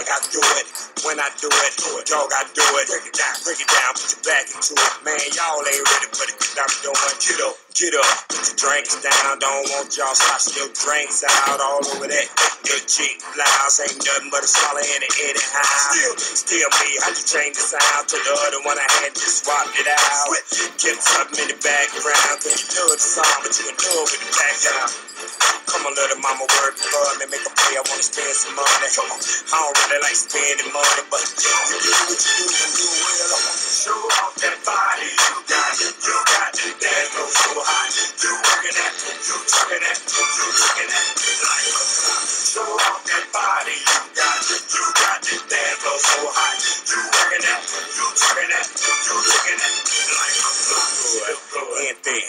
like I do it. When I do it, do it. dog, I do it. Break it down, break it down, put your back into it. Man, y'all ain't ready for the shit I'm doing. Get up, get up, put your drinks down. Don't want y'all sloshing your drinks out all over that Cheap blouse ain't nothing but a swallow in it anyhow. Still, still me, how you change the sound to the other one I had just swapped it out. Kept something in the background, cause you know the song, but you know it with the background. Come on, little mama, work for me, make a play. I wanna spend some money. Come on, I don't really like spending money, but you do what you do and do well. Show off that body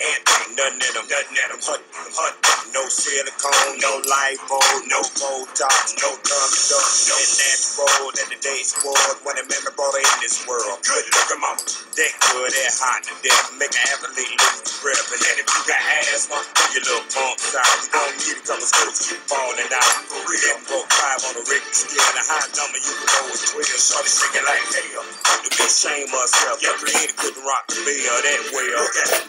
nothing in them, nothing in them. Hut, hut, no silicone, no lipo, no Botox, no dumb stuff, no natural that the day when a member brought her in this world. Good looking mama, that good, that hot to death, make an athlete the grip. And then if you got asthma, your little pumps out. You gon' need a couple scoops, keep falling out. For real, broke five on the Richter scale, the high number you can go is 12. Shorty shaking like hell. The bitch shame herself, your creator couldn't rock the bill that well.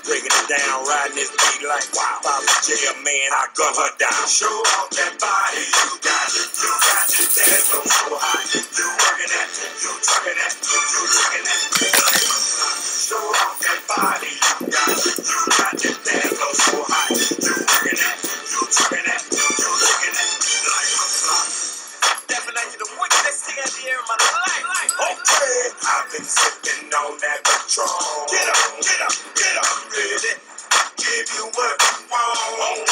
Breaking it down, riding this beat like wow. I jail, man, I gun her down. Show off that body, you got it, you got it. Dance floor been sipping on that Patron. Get up, get up, get up, ready. Give you what you want.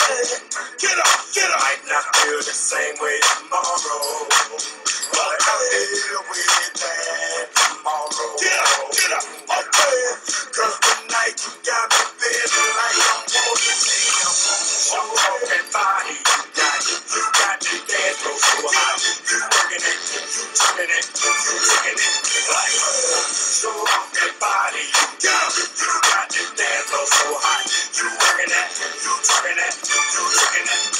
Get up, get up. Might not feel the same way tomorrow, but I'll deal with that tomorrow. Get up, get up, okay. Cause tonight you got me feeling like I'm wanting to Show off that body you got. You got the dance floor so hot. You working it, you talking it, you taking it. You working that, you talking that, you taking it.